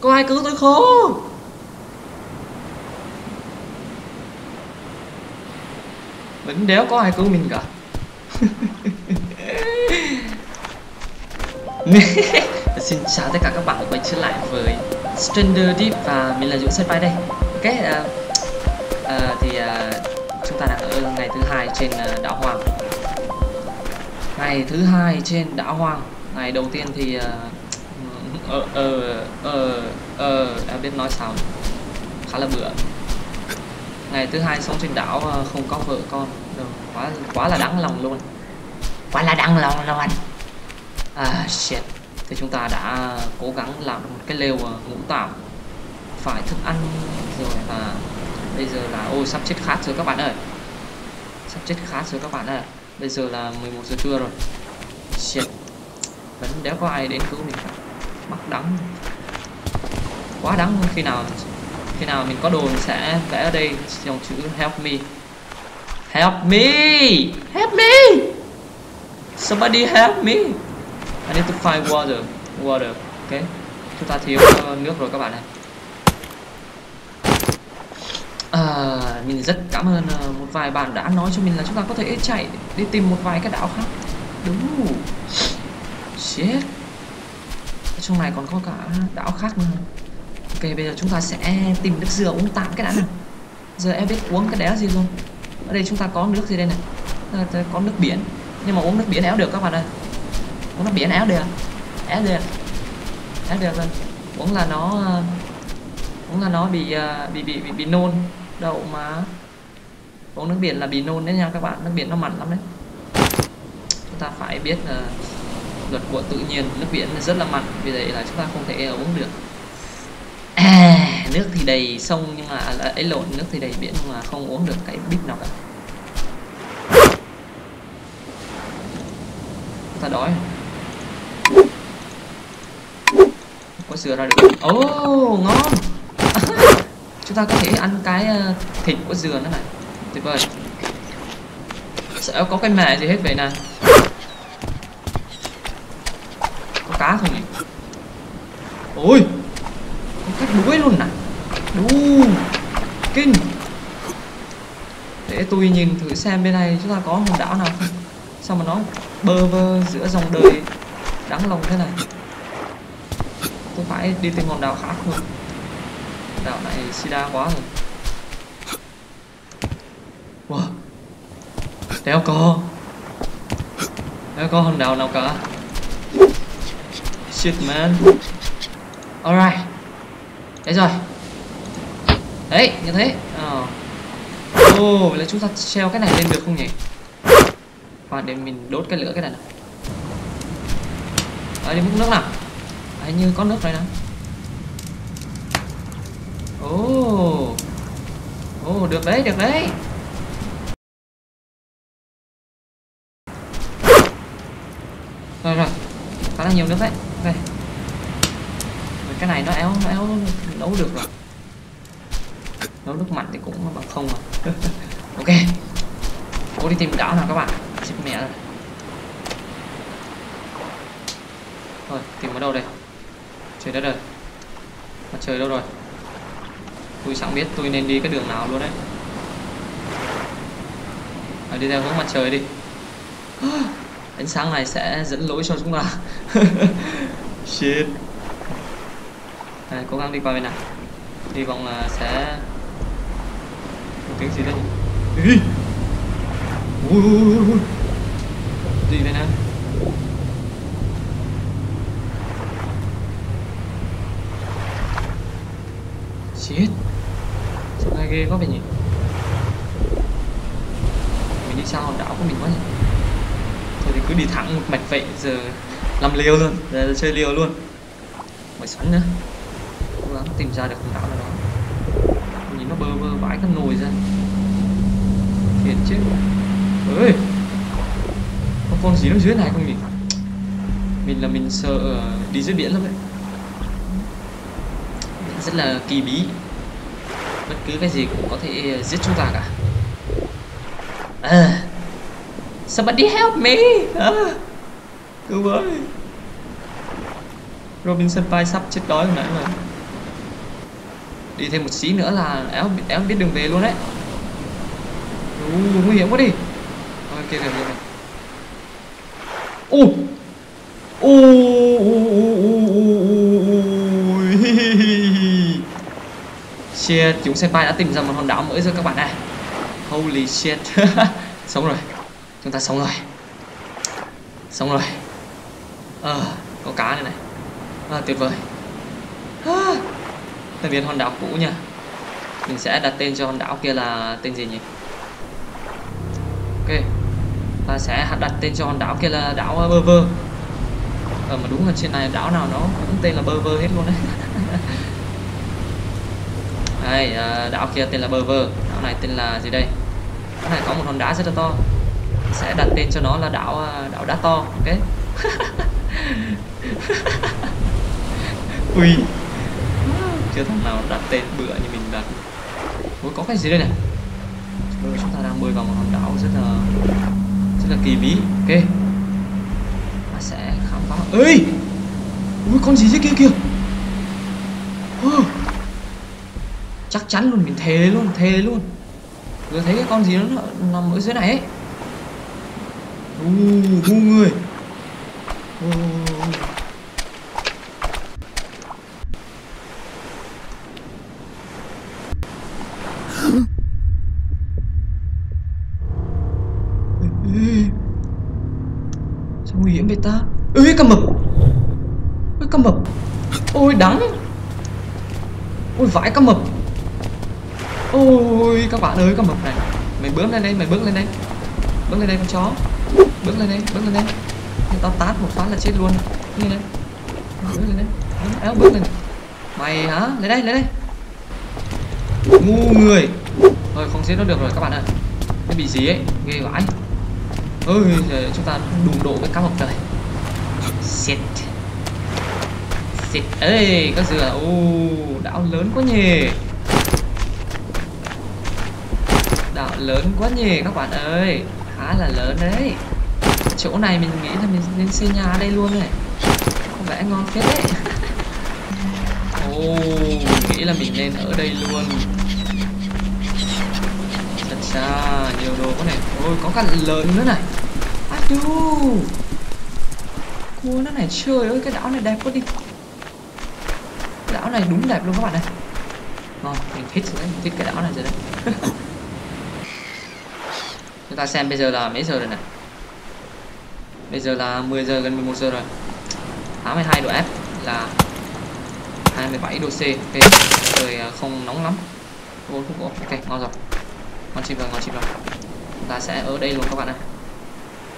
có ai cứu tôi không? Vẫn đéo có ai cứu mình cả. Xin chào tất cả các bạn quay trở lại với Stranger Deep và mình là Dũng Senpai đây. Ok, uh, uh, thì uh, chúng ta đang ở ngày thứ hai trên uh, đảo Hoàng Ngày thứ hai trên đảo Hoàng Ngày đầu tiên thì ờ ờ ờ ờ em biết nói sao khá là bựa. Ngày thứ hai sống trên đảo ờ, không có vợ con Đâu, quá quá là đáng lòng luôn. Quá là đáng lòng luôn à shit. Thì chúng ta đã cố gắng làm một cái lều ờ, ngủ tạm phải thức ăn rồi và bây giờ là ôi sắp chết khát rồi các bạn ơi. Sắp chết khát rồi các bạn ơi. Bây giờ là 11 giờ trưa rồi. Shit. Vẫn đéo có ai đến cứu mình cả mắc đắng. Quá đắng luôn. Khi nào khi nào mình có đồ mình sẽ vẽ ở đây. Dòng chữ help me. Help me! Help me! Somebody help me! I need to find water. Water. Ok. Chúng ta thiếu ờ, nước rồi các bạn này à, mình rất cảm ơn ờ, một vài bạn đã nói cho mình là chúng ta có thể chạy đi tìm một vài cái đảo khác. Đúng. Shit trong này còn có cả đảo khác nữa. Ok bây giờ chúng ta sẽ tìm nước dừa uống tạm cái đã này. Giờ em biết uống cái đéo gì luôn. Ở đây chúng ta có nước gì đây này? À, có nước biển. Nhưng mà uống nước biển éo được các bạn ơi. Uống nước biển éo được. Éo được. Éo được rồi. Uống là nó ờ, uống là nó bị ờ, bị, bị bị bị nôn. Đậu mà. Uống nước biển là bị nôn đấy nha các bạn. Nước biển nó mặn lắm đấy. Chúng ta phải biết uh, luật của tự nhiên nước biển rất là mặn vì vậy là chúng ta không thể uống được. À, nước thì đầy sông nhưng mà à, ấy lộn nước thì đầy biển nhưng mà không uống được cái bít nào cả ta đói. Có sữa ra được. Ồ oh, ngon. Chúng ta có thể ăn cái ờ, thịt của dừa nữa này. Tuyệt vời. Sẽ có cái mẹ gì hết vậy nè thôi này ôi có cách đuối luôn nè đu, kinh. Để tôi nhìn thử xem bên này chúng ta có hòn đảo nào không? Sao mà nó bơ vơ giữa dòng đời đáng lòng thế này? Tôi phải đi tìm hòn đảo khác thôi đảo này sida quá rồi. Wow. Đéo có. Đéo có hòn đảo nào cả? Shit man. Alright. Đấy rồi. Đấy như thế. Ồ oh. oh, là chúng ta treo cái này lên được không nhỉ? Và để mình đốt cái lửa cái này nào. Đấy đi múc nước nào. Đấy như có nước rồi nào Ồ. Oh. Ồ oh, được đấy được đấy. Rồi rồi. Khá là nhiều nước đấy đây. Cái này nó éo nó éo nấu được rồi. Nấu nước mạnh thì cũng bằng không rồi. Ok. Cố đi tìm đảo nào các bạn. Chết mẹ rồi thôi tìm ở đâu đây? Trời đất ơi. Mặt trời đâu rồi? Tôi chẳng biết tôi nên đi cái đường nào luôn đấy. À, đi theo hướng mặt trời đi. ánh sáng này sẽ dẫn lối cho chúng ta. Shit. À, cố gắng đi qua bên này. Hy vọng là sẽ một tiếng gì. Ui, ui, ui. gì đây nè shit. Sao ghê quá vậy nhỉ mình đi sao hòn đảo của mình quá nhỉ bị thẳng một mạch vậy giờ làm liều luôn giờ chơi liều luôn. Mày sẵn nữa. Cố gắng tìm ra được con đảo nào đó. Nhìn nó bơ vơ vãi cái nồi ra. Thiệt chứ. Ơi có con gì nó dưới này không nhỉ? Mình là mình sợ ờ, đi dưới biển lắm đấy. Rất là kỳ bí. Bất cứ cái gì cũng có thể ờ, giết chúng ta cả. À, somebody help me. À, cứu với. Robinson Pai sắp chết đói hồi nãy rồi đi thêm một xí nữa là éo éo biết đường về luôn đấy. Ú, nguy hiểm quá đi. Ôi, kia kìa kia kìa ô ô shit chúng senpai đã tìm ra một hòn đảo mới rồi các bạn này holy shit. Sống rồi chúng ta sống rồi. Sống rồi. Ờ à, có cá này này. À, tuyệt vời. À, ta biến hòn đảo cũ nha mình sẽ đặt tên cho hòn đảo kia là tên gì nhỉ? Ok ta sẽ đặt tên cho hòn đảo kia là đảo ờ, bơ vơ. Ờ mà đúng là trên này đảo nào nó cũng tên là bơ vơ hết luôn đấy. Đây ờ, đảo kia tên là bơ vơ. Đảo này tên là gì đây? Đảo này có một hòn đá rất là to sẽ đặt tên cho nó là đảo à, đảo đá to, ok? Ui, chưa thằng nào đặt tên bựa như mình đặt. Ui có cái gì đây này? Chúng ta đang bơi vào một hòn đảo rất là rất là kỳ bí, ok? Ta sẽ khám phá. Ơi ui, con gì dưới kia kìa? Chắc chắn luôn, mình thề luôn thề luôn. Vừa thấy cái con gì nó nằm ở dưới này ấy ngu người uh. vậy ta? ơi cá mập. Ôi cá mập. Ôi đắng. Ôi vãi cá mập. Ôi các bạn ơi cá mập này. Mày bước lên đây mày bước lên đây. Bước lên đây con chó bước lên đây, bước lên đây. Tao tát một phát là chết luôn. Nhìn đây. Bước lên đây. Éo bước lên. Mày hả? Lấy đây lấy đây. Ngu người. Thôi, không giết nó được rồi, các bạn ạ. Nó bị gì ấy? Ghê vãi ơi chúng ta đụng độ với cá mập trời shit shit ơi có dừa ô đảo lớn quá nhỉ. Đảo lớn quá nhỉ, các bạn ơi. Khá là lớn đấy chỗ này mình nghĩ là mình nên xây nhà ở đây luôn này. Có vẻ ngon phết đấy. Ô nghĩ là mình nên ở đây luôn. Thật xa nhiều đồ quá này. Ôi, có cả lớn nữa này. Adu Cua nó này, trời ơi, cái đảo này đẹp quá đi. Cái đảo này đúng đẹp luôn các bạn này. Ngon, mình thích rồi đấy, mình thích cái đảo này rồi đấy. Chúng ta xem bây giờ là mấy giờ rồi này? Bây giờ là 10 giờ gần 11 giờ rồi. 82 độ F là 27 độ C. Ok trời à, không nóng lắm. Ô, ok ngon rồi. Ngon chim rồi ngon chim rồi. Chúng ta sẽ ở đây luôn các bạn ạ.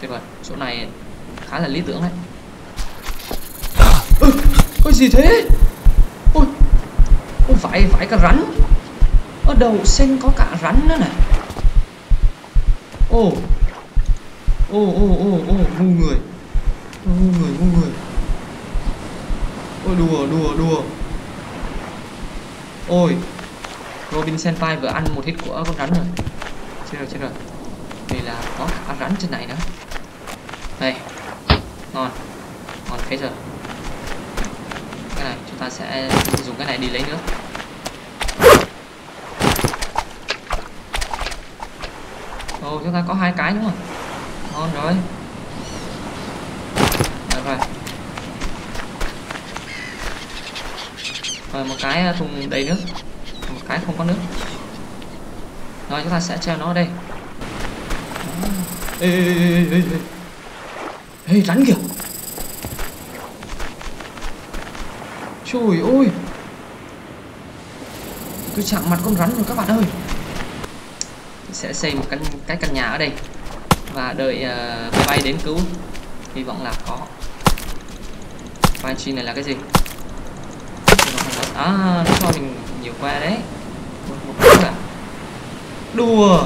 Tuyệt vời. Chỗ này khá là lý tưởng đấy. Ơ ôi gì thế? Ôi ôi phải phải cả rắn. Ở đầu sen có cả rắn nữa này ô ô ô ô ô, ngu người. Ngu người ngu người. Ôi, đùa đùa đùa. Ôi, Robin Senpai vừa ăn một hit của con rắn rồi. Chết rồi chết rồi. Vì là có cả rắn trên này nữa. Đây. Ngon. Ngon thế rồi. Cái này, chúng ta sẽ dùng cái này đi lấy nữa. Ồ, chúng ta có hai cái đúng không? Ngon rồi. Được rồi. Rồi một cái à, thùng đầy nước. Một cái không có nước. Rồi chúng ta sẽ treo nó ở đây. Ê, ê, ê, ê, ê. Ê rắn kìa. Trời ơi Tôi chạm mặt con rắn rồi các bạn ơi. Sẽ xây một căn cái căn nhà ở đây. Và đợi uh, máy bay đến cứu. Hy vọng là có. Banshee chi này là cái gì? À cho mình nhiều que đấy. Một, một cái à Đùa.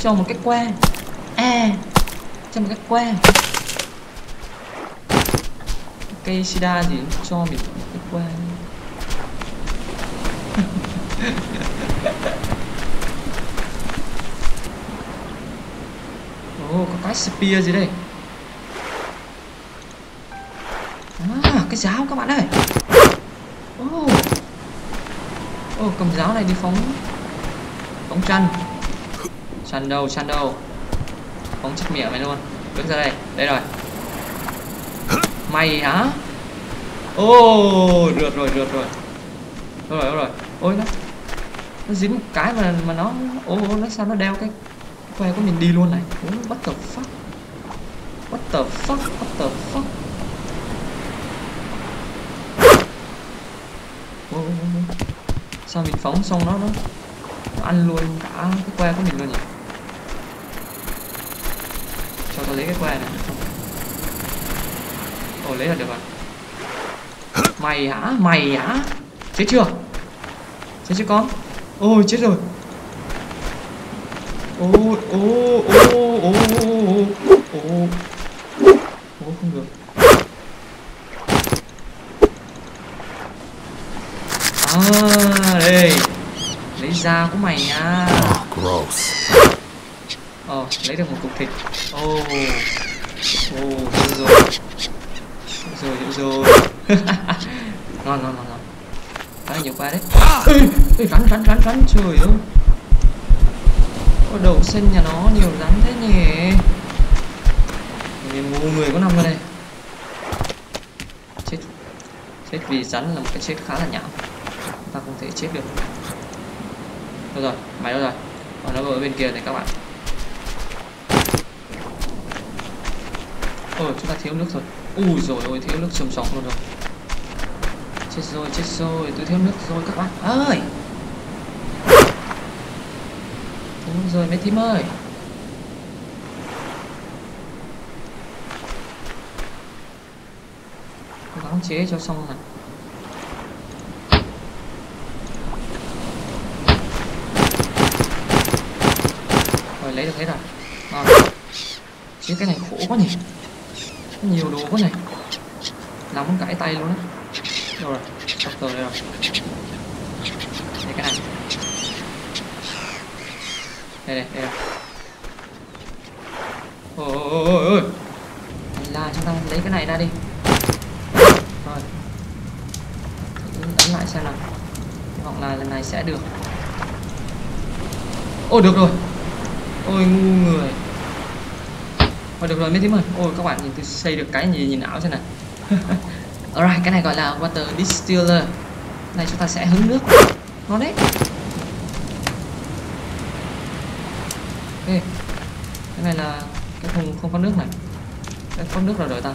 Cho một cái que. À cho một cái que. Cây sida gì cho mình một cái que Ồ, oh, có cái spear gì đây? À, cái giáo các bạn ơi. Oh, oh cầm giáo này đi phóng. Phóng chăn chăn đâu chăn đâu? Phóng chết miệng mày luôn. Bước ra đây. Đây rồi. Mày hả? Ô được rồi được rồi. Rồi rồi rồi. Ôi nó nó dính một cái mà mà nó ô ô nó sao nó đeo cái que của mình đi luôn này. Ủa, what the fuck? What the fuck? What the fuck? Oh, oh, oh. sao mình phóng xong nó nó nó ăn luôn cả cái que của mình luôn nhỉ? Cho tao lấy cái que này. Không ồ lấy là được rồi. Mày hả? Mày hả? Chết chưa? Chết chưa con? Ôi chết rồi ô ô ô ô ô ô không được. À đây. Lấy da của mày nha. Gross. ờ lấy được một cục thịt. Ô ô dữ rồi. Dữ rồi dữ rồi. Ngon ngon ngon ngon. Có nhiều qua đấy. Ê, ê, rắn rắn rắn rắn. Trời ơi có đầu xanh nhà nó nhiều rắn thế nhỉ? Ngu người có nằm ở đây. Chết. Chết vì rắn là một cái chết khá là nhảm. Ta không thể chết được. Đâu rồi? Mày đâu rồi? Còn nó ở bên kia này các bạn. Ôi chúng ta thiếu nước rồi. Ui rồi ôi thiếu nước trầm trọng luôn rồi. Chết rồi chết rồi. Tôi thiếu nước rồi các bạn. Ơi Đúng rồi mấy thím ơi. Đóng chế cho xong rồi. Rồi, lấy được hết rồi. Ngon. Chứ cái này khổ quá nhỉ. Nhiều đồ quá này làm muốn cãi tay luôn á. Đâu rồi, sắp rồi rồi. Đây cái này đây đây đây ôi ôi ôi ôi là chúng ta lấy cái này ra đi. Rồi. Đánh lại xem nào. Hy vọng là lần này sẽ được. Ôi được rồi. Ôi, ngu người. Thôi được rồi mấy thím ơi. Ôi, các bạn nhìn tôi xây được cái gì nhìn ảo thế này Alright, cái này gọi là water distiller. Cái này chúng ta sẽ hứng nước. Ngon đấy. Ok Cái này là cái thùng không có nước này. Cái có nước rồi đợi ta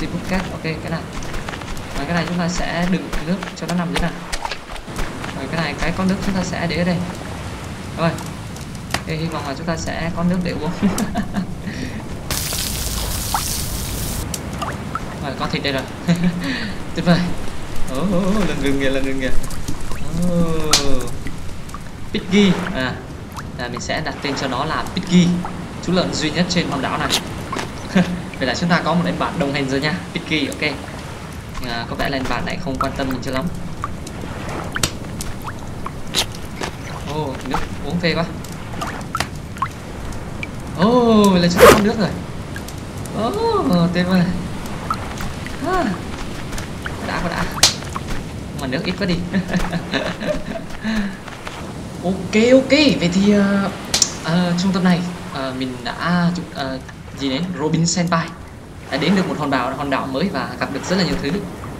di bút cát ok cái này. Và cái này chúng ta sẽ đựng nước cho nó nằm dưới này. Rồi cái này cái có nước chúng ta sẽ để ở đây. Rồi. Ok, hy vọng là chúng ta sẽ có nước để uống. Rồi, có thịt đây rồi. Tuyệt vời. Oh, oh, oh, lần gừng kìa, lần gừng kìa. Oh. Piggy à, là mình sẽ đặt tên cho nó là Piggy Chú lợn duy nhất trên hòn đảo này. Vậy là chúng ta có một anh bạn đồng hành rồi nha. Piggy, ok. À, Có vẻ là anh bạn này không quan tâm mình cho lắm. Ô oh, nước uống phê quá. Ô oh, là chúng ta có nước rồi. Ô oh, tuyệt vời. À, đã có đã. Mà nước ít quá đi. Ok, ok. Vậy thì uh, uh, trung tâm này uh, Mình đã uh, Gì đấy, Robin Senpai Đã đến được một hòn đảo hòn đảo mới Và gặp được rất là nhiều thứ.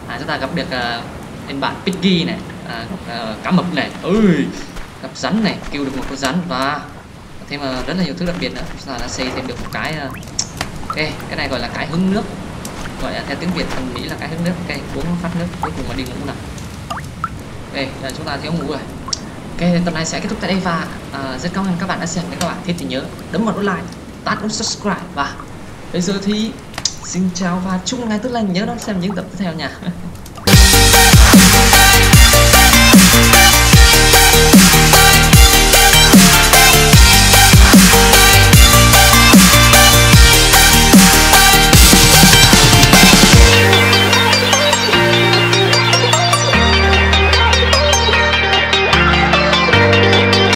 À, Chúng ta gặp được uh, Anh bạn Piggy này uh, uh, Cá mập này. Ơi Gặp rắn này, kêu được một con rắn Và thêm uh, rất là nhiều thứ đặc biệt nữa. Chúng ta đã xây thêm được một cái uh, ok cái này gọi là cái hứng nước. Gọi là theo tiếng việt mình mỹ là cái hứng nước ok uống phát nước cuối cùng mà đi ngủ nào. Ok là chúng ta thiếu ngủ rồi ok tập này sẽ kết thúc tại đây và uh, rất cảm ơn các bạn đã xem nếu các bạn. Thích thì nhớ đấm vào nút like tắt nút subscribe và bây giờ thì xin chào và chúc ngày tốt lành. Nhớ đón xem những tập tiếp theo nha.